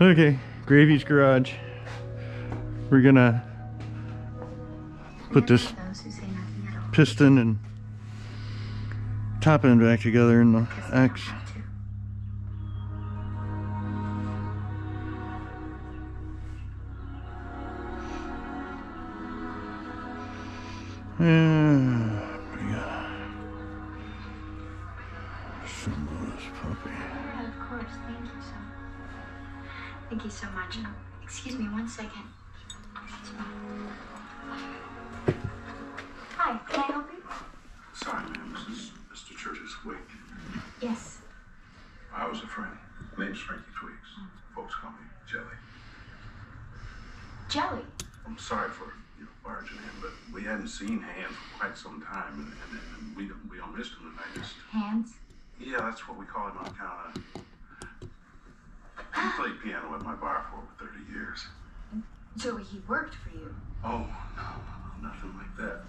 Okay, Gravy's Garage. We're gonna put this piston and top end back together in the X. Yeah, we got some of this puppy. Yeah, of course. Thank you so Thank you so much. Oh, excuse me one second. Hi, can I help you? Sorry, ma'am. This is Mr. Church's. Yes. I was a friend. Name's Frankie Twigs. Folks call me Jelly. Jelly. I'm sorry for you know, barging in, but we hadn't seen Hands for quite some time, and, and, and we we all missed him, and I just Hands. yeah, that's what we call him on account of. He played piano at my bar for over 30 years. Joey, he worked for you. Oh, no, no, no, nothing like that.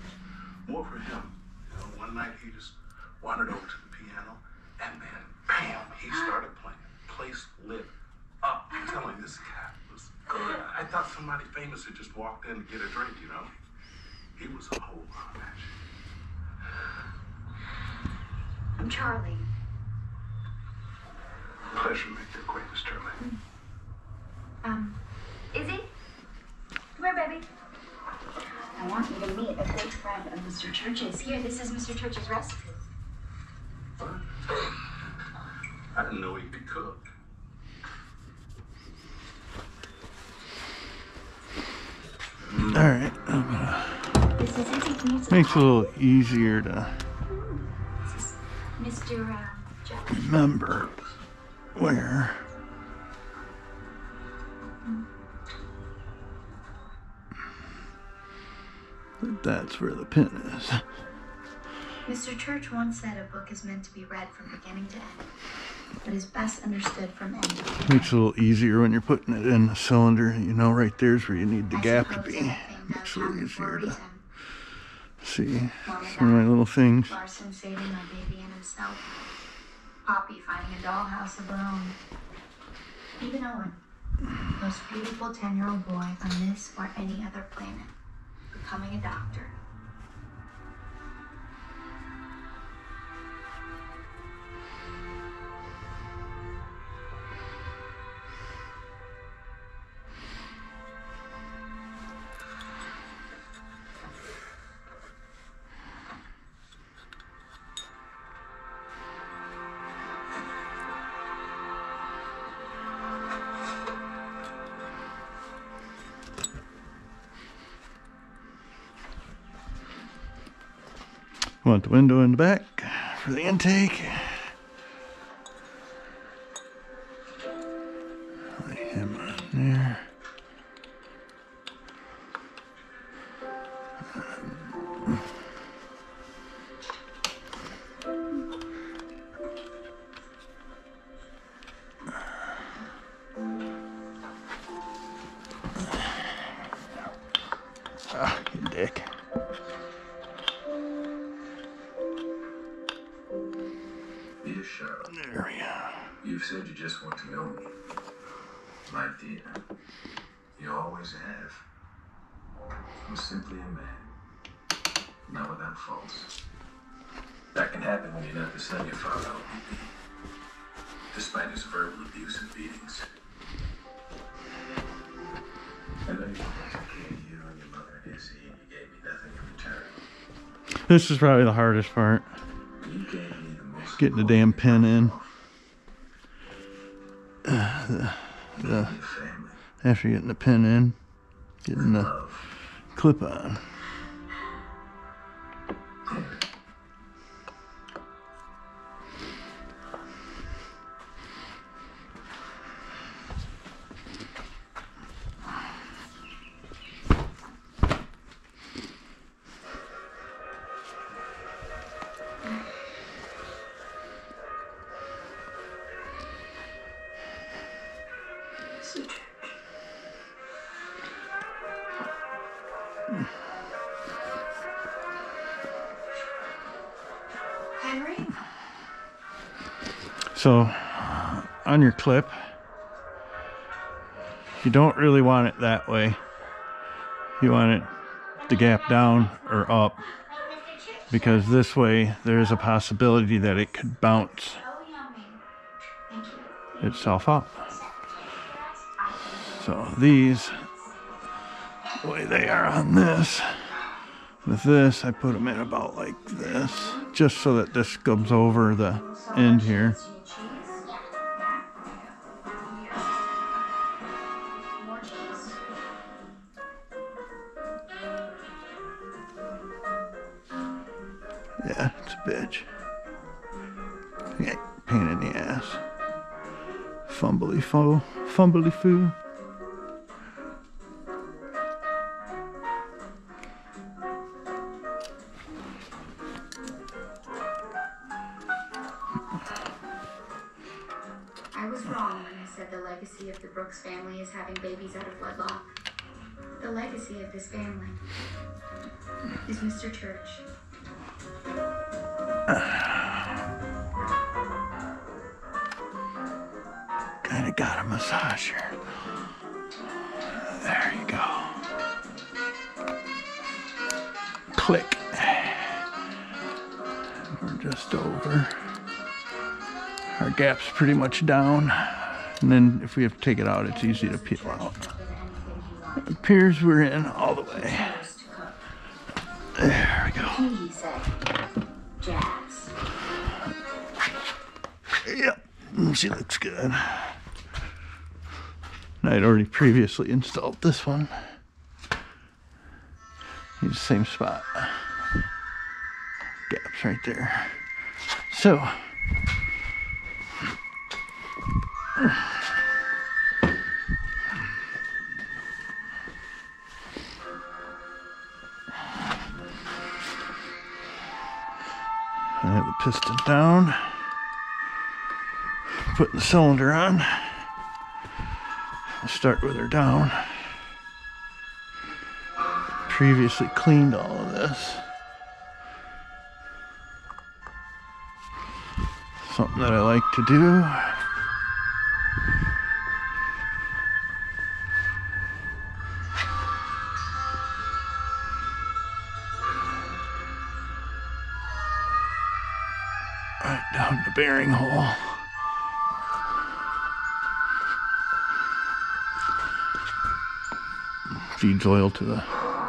More for him. You know, one night he just wandered over to the piano, and then, bam, he started playing. Place lit up. I'm telling you, this cat was good. I thought somebody famous had just walked in to get a drink, you know? He was a whole lot of magic. I'm Charlie. Pleasure to make your acquaintance, Charlie. Um, Izzy? Come here, baby. I want you to meet a great friend of Mr. Church's. Here, this is Mr. Church's recipe. What? I didn't know he could cook. All right, This is Izzy. Can you makes it a little easier to Mr. Uh, remember where. That's where the pin is. Mr. Church once said a book is meant to be read from beginning to end, but is best understood from end to end. Makes it a little easier when you're putting it in the cylinder. You know, right there's where you need the I gap to be. Makes it a little happen for a easier to see some of my little things. Larson saving my baby and himself. Poppy finding a dollhouse of her own. Even Owen, most beautiful 10 year old boy on this or any other planet, becoming a doctor. Want the window in the back for the intake. Lay him on there. Ah, Dear Charlotte, There you've said you just want to know me. My dear, you always have. I'm simply a man, not without faults. That can happen when you're not the son your father hoped you'd be, despite his verbal abuse and beatings. I know you want to care you and your mother, Izzy, and you gave me nothing in return. This is probably the hardest part. Getting the damn pin in. of your family, After getting the pin in, getting the clip on. Henry? So, on your clip, you don't really want it that way. You want it the gap down or up because this way there's a possibility that it could bounce Oh, yummy. Thank you. itself up. So these, the way they are on this, with this, I put them in about like this, just so that this comes over the end here. Yeah, it's a bitch. Yeah, pain in the ass. Fumbly fo, fumbly foo. Legacy of the Brooks family is having babies out of wedlock. The legacy of this family is Mr. Church. Kinda got a massage here. There you go. Click. We're just over. Our gap's pretty much down. And then if we have to take it out, it's easy to peel out. It appears we're in all the way. There we go. Yep, she looks good. And I'd already previously installed this one. Use the same spot. Gaps right there. So, down putting the cylinder on. I'll start with her down. Previously cleaned all of this. Something that I like to do. Down the bearing hole. feeds oil to the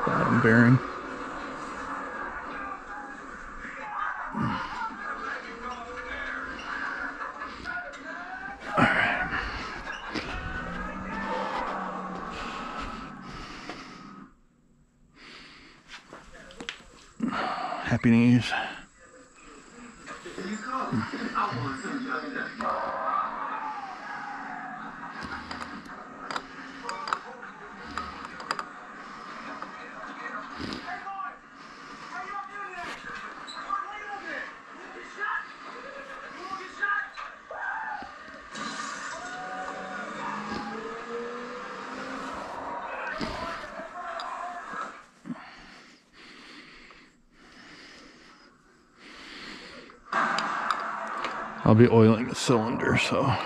bottom bearing. Happy knees. Thank you. I'll be oiling the cylinder, so